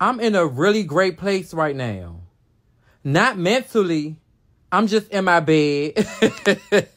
I'm in a really great place right now. Not mentally. I'm just in my bed.